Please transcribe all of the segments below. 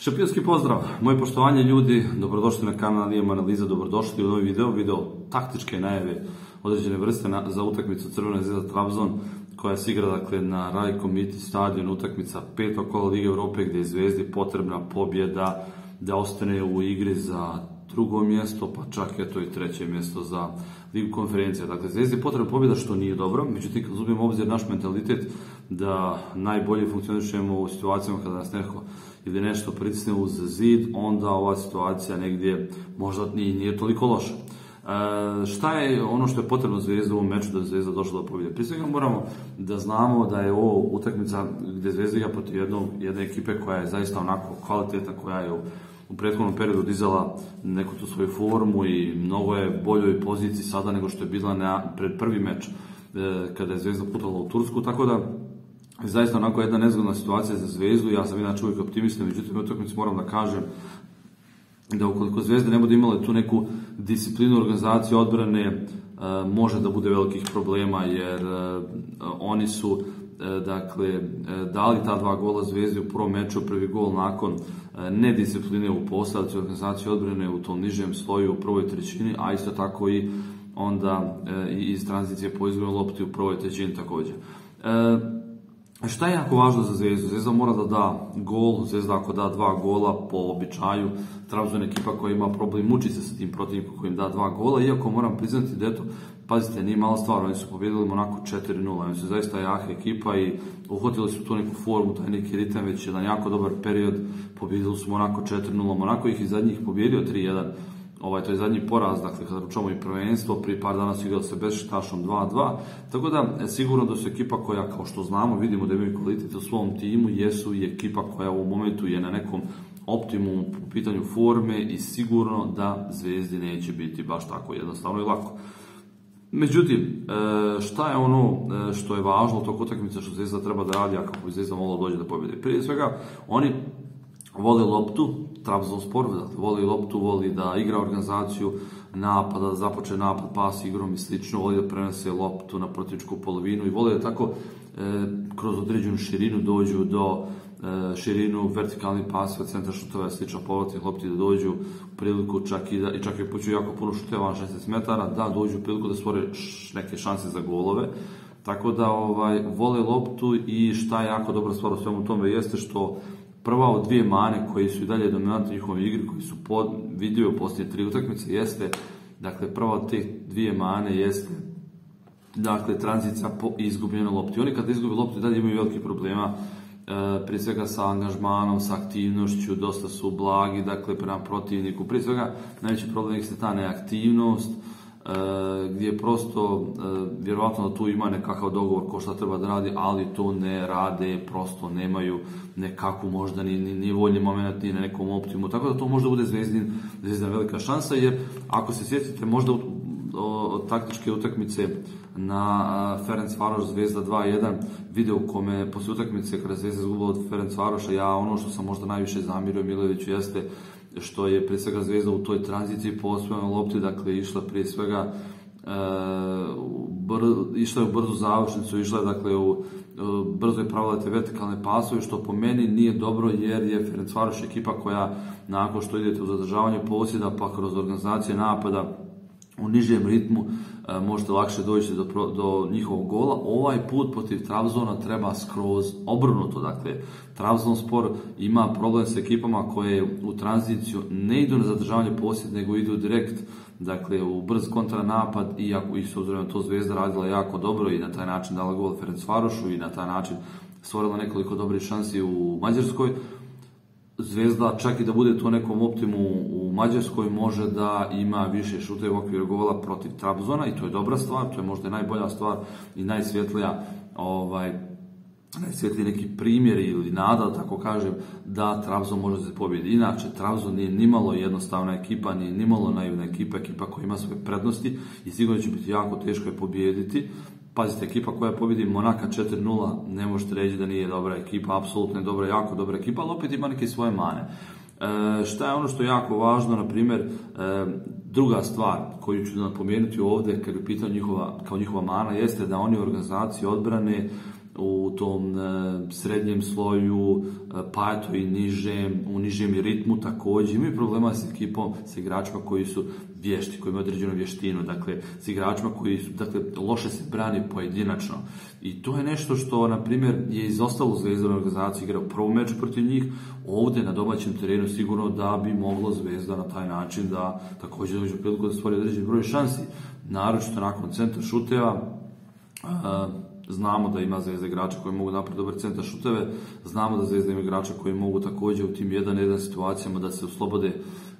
Šampionski pozdrav, moje poštovanje ljudi, dobrodošli na kanal Ijem Analiza, dobrodošli u novi video, video taktičke najave određene vrste za utakmicu Crvena zvezda Trabzon koja se igra dakle, na Rajko Miti stadion, utakmica petog kola Lige Europe gdje je Zvezdi potrebna pobjeda da ostane u igri za drugo mjesto, pa čak eto i treće mjesto za Ligu konferencija. Dakle, Zvezdi je potrebna pobjeda što nije dobro, međutim uzmemo obzir naš mentalitet da najbolje funkcionišemo u situacijama kada nas neko ili nešto pritisne uz zid, onda ova situacija negdje možda nije, nije toliko loša. E, šta je ono što je potrebno Zvezda u ovom meču da Zvezda došla do pobjede? Prije svega moramo da znamo da je ovo utakmica gdje Zvezda igra protiv jedne ekipe koja je zaista onako kvalitetna, koja je u, prethodnom periodu dizala neku tu svoju formu i mnogo je boljoj poziciji sada nego što je bila pred prvi meč e, kada je Zvezda putala u Tursku, tako da zaista onako jedna nezgodna situacija za Zvezdu, ja sam inače uvijek optimista, međutim u utakmici moram da kažem da ukoliko Zvezda ne bude imala tu neku disciplinu organizacije odbrane, e, može da bude velikih problema jer e, oni su e, dakle dali ta dva gola Zvezdi u prvom meču, prvi gol nakon nediscipline u postavci organizacije odbrane u tom nižem sloju u prvoj trećini, a isto tako i onda iz tranzicije po izgledu lopti u prvoj trećini također. Šta je jako važno za Zvezdu? Zvezda mora da da gol, Zvezda ako da dva gola po običaju, Trabzon ekipa koja ima problem muči se sa tim protivnikom koji im da dva gola, iako moram priznati da eto, pazite, nije mala stvar, oni su pobjedili Monako 4-0, oni su zaista jaka ekipa i uhvatili su tu neku formu, taj neki ritem, već jedan jako dobar period, pobjedili su Monako 4-0, Monako ih i zadnjih pobjedio 3-1, ovaj, to je zadnji poraz, dakle, kada ručamo i prvenstvo, prije par dana su igrali se bez Štašom 2-2, tako da e, sigurno da su ekipa koja, kao što znamo, vidimo da imaju kvalitet u svom timu, jesu i ekipa koja u momentu je na nekom optimumu po pitanju forme i sigurno da Zvezdi neće biti baš tako jednostavno i lako. Međutim, e, šta je ono e, što je važno tog utakmica što Zvezda treba da radi, a kako bi Zvezda mogla dođe da pobjede? Prije svega, oni voli loptu, Trabzonspor, voli loptu, voli da igra organizaciju napada, da započe napad, pas igrom i slično, voli da prenese loptu na protivničku polovinu i voli da tako e, kroz određenu širinu dođu do e, širinu vertikalni pas, centra šutova, slično povratnih lopti da dođu u priliku čak i da i čak i počuju jako puno šuteva 16 metara, da dođu u priliku da stvore neke šanse za golove. Tako da ovaj vole loptu i šta je jako dobra stvar u svemu tome jeste što prva od dvije mane koji su i dalje dominantni u njihovoj igri, koji su pod, vidio poslije tri utakmice, jeste, dakle, prva od te dvije mane jeste dakle, tranzicija po izgubljenoj lopti. Oni kad izgubi loptu dalje imaju veliki problema, e, prije svega sa angažmanom, sa aktivnošću, dosta su blagi, dakle, prema protivniku. Prije svega, najveći problem je ta neaktivnost, gdje prosto, e, vjerovatno da tu ima nekakav dogovor ko šta treba da radi, ali to ne rade, prosto nemaju nekakvu možda ni, ni, ni moment ni na nekom optimu, tako da to možda bude zvezdin, zvezdina velika šansa, jer ako se sjetite možda od taktičke utakmice na Ferenc Varoš Zvezda 2-1 video u kome poslije utakmice kada Zvezda izgubila od Ferenc Varoša ja ono što sam možda najviše zamirio Miloviću jeste što je prije svega Zvezda u toj tranziciji po osvojenoj lopti, dakle išla prije svega e, išla je u brzu završnicu, išla je dakle u brzo je pravila te vertikalne pasove, što po meni nije dobro jer je Ferencvaroš ekipa koja nakon što idete u zadržavanje posjeda pa kroz organizacije napada u nižem ritmu e, možete lakše doći do, do njihovog gola. Ovaj put protiv Trabzona treba skroz obrnuto. Dakle, Trabzonspor ima problem s ekipama koje u tranziciju ne idu na zadržavanje posjed, nego idu direkt dakle, u brz kontranapad, iako i s obzirom to Zvezda radila jako dobro i na taj način dala gol Ferenc Farošu i na taj način stvorila nekoliko dobrih šansi u Mađarskoj. Zvezda čak i da bude to nekom optimu u Mađarskoj može da ima više šute u okviru gola protiv Trabzona i to je dobra stvar, to je možda najbolja stvar i najsvjetlija ovaj, najsvjetliji neki primjer ili nada, tako kažem, da Trabzon može se pobjedi. Inače, Trabzon nije nimalo jednostavna ekipa, nije nimalo naivna ekipa, ekipa koja ima svoje prednosti i sigurno će biti jako teško je pobijediti. Pazite, ekipa koja pobjedi Monaka 4-0, ne možete reći da nije dobra ekipa, apsolutno je dobra, jako dobra ekipa, ali opet ima neke svoje mane. E, šta je ono što je jako važno, na primjer, e, druga stvar koju ću napomenuti ovdje, kad je pitanje njihova, kao njihova mana, jeste da oni u organizaciji odbrane u tom e, srednjem sloju, e, pa eto i nižem, u nižem ritmu također. Imaju problema s ekipom, s igračima koji su vješti, koji imaju određenu vještinu, dakle, s igračima koji su, dakle, loše se brani pojedinačno. I to je nešto što, na primjer, je izostalo u Zvezdanoj organizaciji igrao prvo meč protiv njih, ovdje na domaćem terenu sigurno da bi moglo Zvezda na taj način da također dođe priliku da stvori određeni broj šansi, naročito nakon centra šuteva, Znamo da ima Zvezda igrača koji mogu napraviti dobar centar šuteve, znamo da Zvezda ima igrača koji mogu također u tim jedan jedan situacijama da se oslobode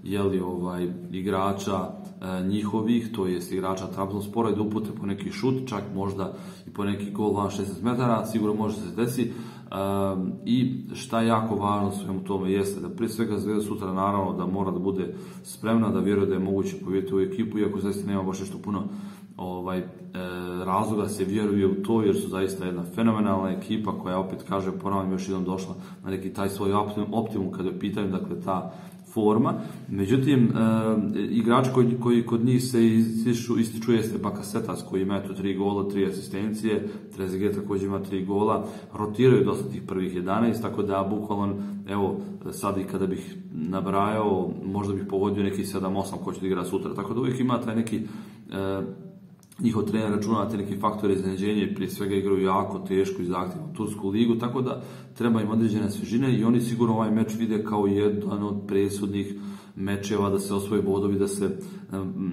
jeli ovaj igrača e, njihovih, to jest igrača Trabzonspora i da upute po neki šut, čak možda i po neki gol van 16 metara, sigurno može se desi. I šta je jako važno svemu tome jeste da prije svega Zvezda sutra naravno da mora da bude spremna, da vjeruje da je moguće povijeti u ekipu, iako zaista nema baš nešto puno ovaj, e, razloga se vjeruje u to jer su zaista jedna fenomenalna ekipa koja opet kaže ponavljam još jednom došla na neki taj svoj optimum kada je pitanje dakle ta forma. Međutim, e, igrač koji, koji kod njih se ističu, ističu jeste Bakasetas koji ima tu tri gola, tri asistencije, Trezeguet također ima tri gola, rotiraju dosta tih prvih 11, tako da bukvalno, evo, sad i kada bih nabrajao, možda bih povodio neki 7-8 ko će igra sutra, tako da uvijek ima taj neki e, njihov trener računa te neki faktori iznenađenja prije svega igraju jako tešku i zahtjevnu tursku ligu, tako da treba im određene svežine i oni sigurno ovaj meč vide kao jedan od presudnih mečeva, da se osvoje bodovi, da se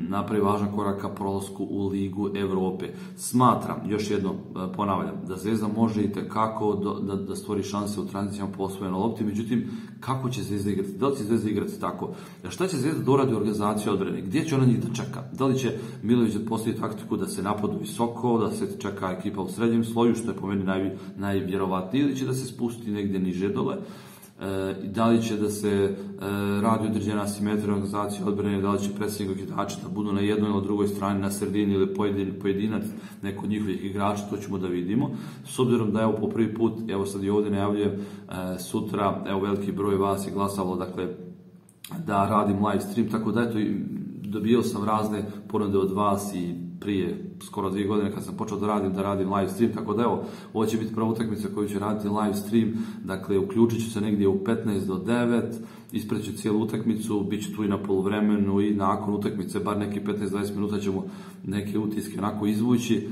napravi važan korak ka prolasku u Ligu Europe. Smatram, još jedno e, ponavljam, da Zvezda može i kako da, da stvori šanse u tranzicijama po osvojenoj lopti, međutim, kako će Zvezda igrati? Da li će Zvezda igrati tako? Šta će Zvezda doradi u organizaciji odbrane? Gdje će ona njih da čeka? Da li će Milović postaviti taktiku da se napadu visoko, da se čeka ekipa u srednjem sloju, što je po meni naj, najvjerovatnije, ili će da se spusti negdje niže dole? E, i da li će da se e, radi određena asimetrija organizacije odbrane, da li će predsjednik igrača da budu na jednoj ili drugoj strani, na sredini ili pojedinac neko od njihovih igrača, to ćemo da vidimo. S obzirom da evo po prvi put, evo sad i ovdje najavljujem, e, sutra, evo veliki broj vas je glasalo, dakle, da radim live stream, tako da eto, dobio sam razne ponude od vas i prije skoro dvije godine kad sam počeo da radim, da radim live stream, tako da evo, ovo će biti prva utakmica koju ću raditi live stream, dakle uključit ću se negdje u 15 do 9, ispreću cijelu utakmicu, bit ću tu i na poluvremenu i nakon utakmice, bar neki 15-20 minuta ćemo neke utiske onako izvući,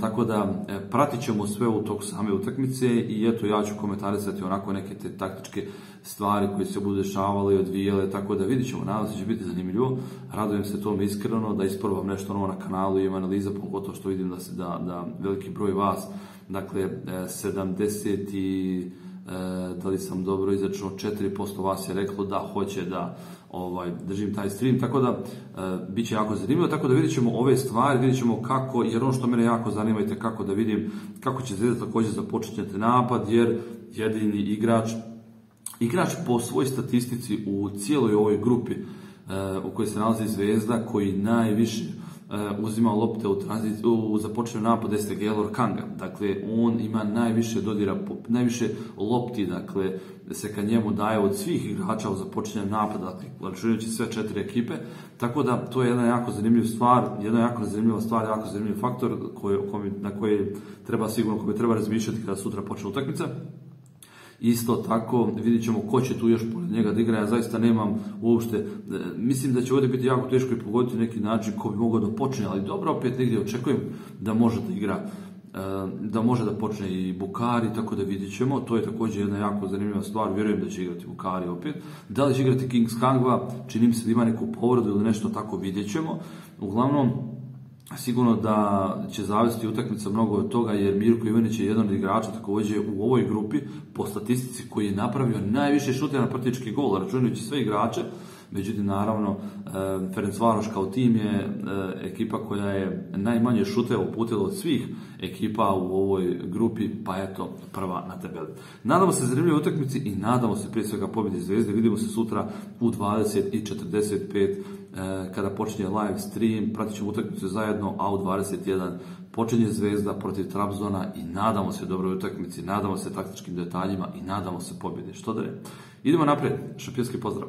tako da e, pratit ćemo sve u tog same utakmice i eto ja ću komentarisati onako neke te taktičke stvari koje se budu dešavale i odvijele, tako da vidit ćemo, nadam se će biti zanimljivo, radujem se tome iskreno, da isprobam nešto novo na kanalu, imam analiza, pogotovo što vidim da, da, da veliki broj vas, dakle 70 e, i da li sam dobro izračunao, 4% vas je reklo da hoće da ovaj, držim taj stream, tako da e, bit će jako zanimljivo, tako da vidjet ćemo ove stvari, vidjet ćemo kako, jer ono što mene jako zanima je kako da vidim kako će Zvezda također započeti napad, jer jedini igrač, igrač po svojoj statistici u cijeloj ovoj grupi e, u kojoj se nalazi Zvezda, koji najviše E, uzima lopte u, u započinju napad jeste Gelor Kanga. Dakle, on ima najviše dodira, najviše lopti, dakle, se ka njemu daje od svih igrača u započinjanju napada, dakle, računajući sve četiri ekipe. Tako da, to je jedna jako zanimljiva stvar, jedna jako zanimljiva stvar, jako zanimljiv faktor koji, na koji treba sigurno, koji treba razmišljati kada sutra počne utakmica. Isto tako vidjet ćemo ko će tu još pored njega da igra, ja zaista nemam uopšte, e, mislim da će ovdje biti jako teško i pogoditi neki način ko bi mogao da počne, ali dobro opet negdje očekujem da može da igra e, da može da počne i Bukari, tako da vidjet ćemo. To je također jedna jako zanimljiva stvar, vjerujem da će igrati Bukari opet. Da li će igrati Kings Kangva, čini mi se da ima neku povredu ili nešto tako, vidjet ćemo. Uglavnom, Sigurno da će zavisiti utakmica mnogo od toga jer Mirko Ivanić je jedan od igrača također u ovoj grupi po statistici koji je napravio najviše šuteva na praktički gol, računajući sve igrače. Međutim, naravno, e, Ferenc Varoš kao tim je e, ekipa koja je najmanje šuteva uputila od svih ekipa u ovoj grupi, pa eto, prva na tabeli. Nadamo se zanimljivoj utakmici i nadamo se prije svega pobjedi Zvezde. Vidimo se sutra u 20 i 45 E, kada počinje live stream, pratit ćemo utakmicu zajedno, a u 21 počinje Zvezda protiv Trabzona i nadamo se dobroj utakmici, nadamo se taktičkim detaljima i nadamo se pobjede. Što da je? Idemo naprijed, šampionski pozdrav!